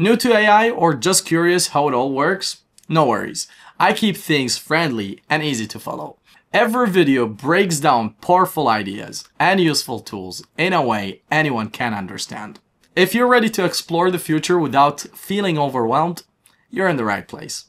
New to AI or just curious how it all works? No worries. I keep things friendly and easy to follow. Every video breaks down powerful ideas and useful tools in a way anyone can understand. If you're ready to explore the future without feeling overwhelmed, you're in the right place.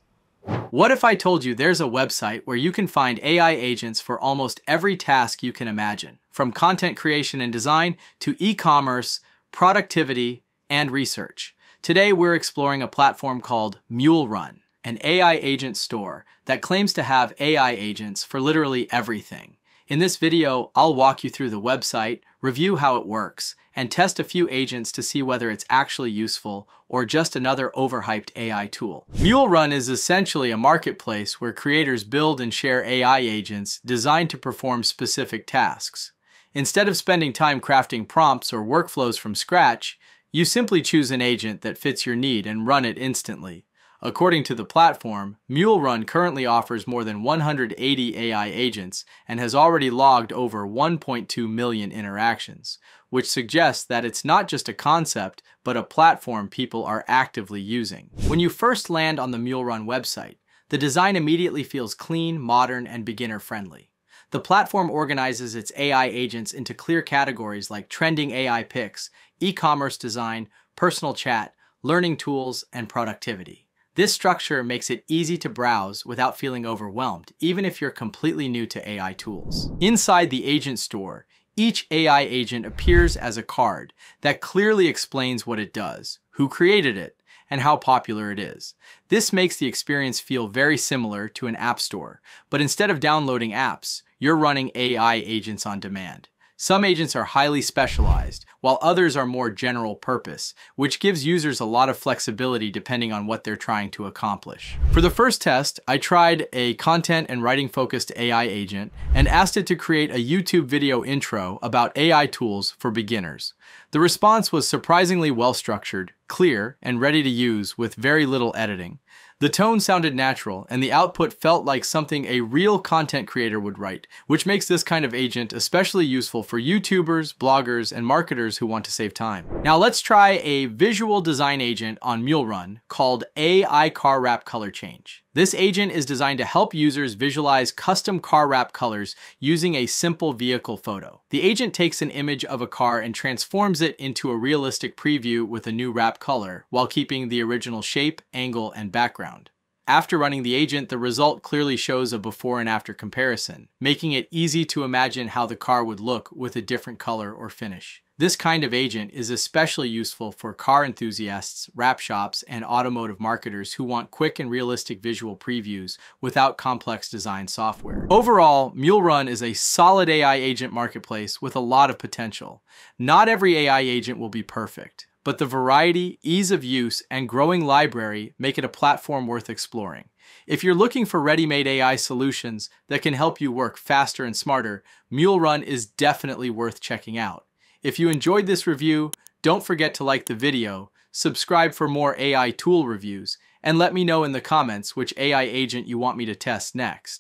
What if I told you there's a website where you can find AI agents for almost every task you can imagine, from content creation and design to e-commerce, productivity, and research. Today we're exploring a platform called MuleRun, an AI agent store that claims to have AI agents for literally everything. In this video, I'll walk you through the website, review how it works, and test a few agents to see whether it's actually useful or just another overhyped AI tool. MuleRun is essentially a marketplace where creators build and share AI agents designed to perform specific tasks. Instead of spending time crafting prompts or workflows from scratch, you simply choose an agent that fits your need and run it instantly. According to the platform, MuleRun currently offers more than 180 AI agents and has already logged over 1.2 million interactions, which suggests that it's not just a concept, but a platform people are actively using. When you first land on the MuleRun website, the design immediately feels clean, modern, and beginner-friendly. The platform organizes its AI agents into clear categories like trending AI picks, e-commerce design, personal chat, learning tools, and productivity. This structure makes it easy to browse without feeling overwhelmed, even if you're completely new to AI tools. Inside the agent store, each AI agent appears as a card that clearly explains what it does, who created it, and how popular it is. This makes the experience feel very similar to an app store, but instead of downloading apps, you're running AI agents on demand. Some agents are highly specialized, while others are more general purpose, which gives users a lot of flexibility depending on what they're trying to accomplish. For the first test, I tried a content and writing focused AI agent and asked it to create a YouTube video intro about AI tools for beginners. The response was surprisingly well structured, clear, and ready to use with very little editing. The tone sounded natural, and the output felt like something a real content creator would write, which makes this kind of agent especially useful for YouTubers, bloggers, and marketers who want to save time. Now let's try a visual design agent on MuleRun called AI Car Wrap Color Change. This agent is designed to help users visualize custom car wrap colors using a simple vehicle photo. The agent takes an image of a car and transforms it into a realistic preview with a new wrap color, while keeping the original shape, angle, and background. After running the agent, the result clearly shows a before and after comparison, making it easy to imagine how the car would look with a different color or finish. This kind of agent is especially useful for car enthusiasts, wrap shops, and automotive marketers who want quick and realistic visual previews without complex design software. Overall, MuleRun is a solid AI agent marketplace with a lot of potential. Not every AI agent will be perfect, but the variety, ease of use, and growing library make it a platform worth exploring. If you're looking for ready-made AI solutions that can help you work faster and smarter, MuleRun is definitely worth checking out. If you enjoyed this review, don't forget to like the video, subscribe for more AI tool reviews, and let me know in the comments which AI agent you want me to test next.